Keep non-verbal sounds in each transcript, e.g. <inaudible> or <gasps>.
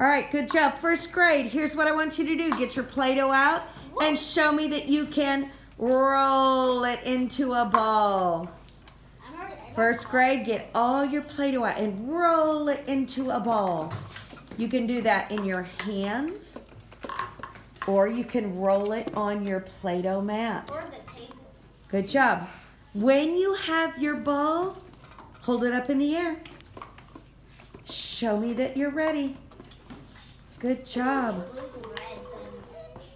All right, good job. First grade, here's what I want you to do. Get your Play-Doh out and show me that you can roll it into a ball. First grade, get all your Play-Doh out and roll it into a ball. You can do that in your hands or you can roll it on your Play-Doh mat. Or the table. Good job. When you have your ball, hold it up in the air. Show me that you're ready. Good job.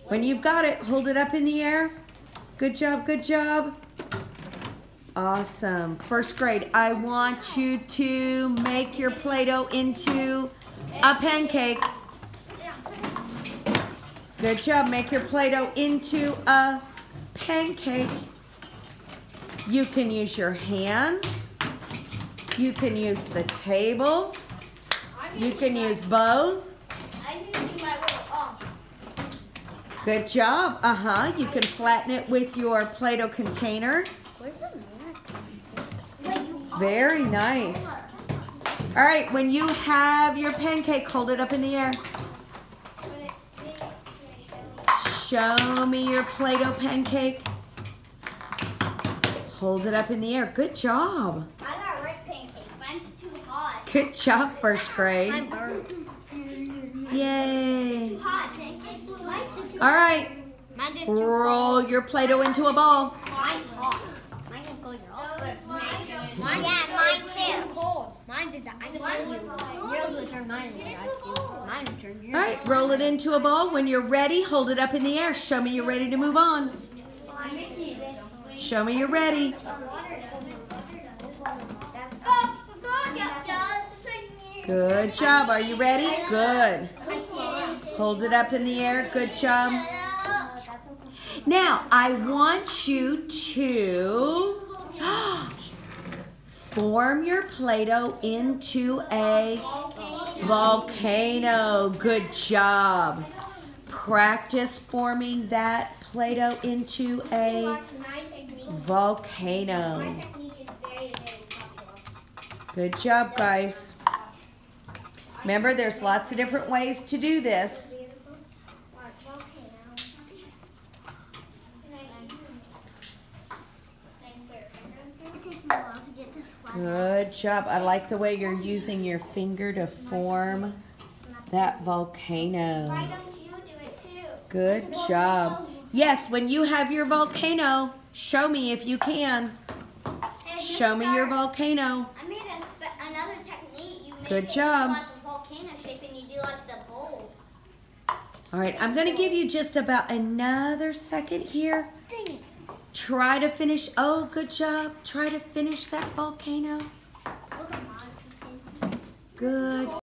When you've got it, hold it up in the air. Good job, good job. Awesome. First grade, I want you to make your Play-Doh into a pancake. Good job. Make your Play-Doh into a pancake. You can use your hands. You can use the table. You can use both. I'm using my little arm. Good job. Uh-huh. You can flatten it with your Play-Doh container. Very nice. All right, when you have your pancake, hold it up in the air. Show me your Play-Doh pancake. Hold it up in the air. Good job. I got red pancakes. Mine's too hot. Good job, first grade. I'm burnt. Yay. Too hot. Pancakes. Mine's too All right, Roll your Play-Doh into a ball. Mine's hot. Mine's yeah, mine's cold. Mine's is ice. Yours would turn mine into. All right, roll it into a ball. When you're ready, hold it up in the air. Show me you're ready to move on. Show me you're ready. Good job. Are you ready? Good. Hold it up in the air. Good job. Now, I want you to <gasps> form your Play-Doh into a volcano. Good job. Practice forming that Play-Doh into a volcano. Good job, guys. Remember, there's lots of different ways to do this. Good job. I like the way you're using your finger to form that volcano. Why don't you do it too? Good job. Yes, when you have your volcano, show me if you can. Show me your volcano. I made another technique. You make Good job. like the volcano shape and you do like the bowl. All right, I'm going to give you just about another second here. Dang it. Try to finish. Oh, good job. Try to finish that volcano. Look at mine. Good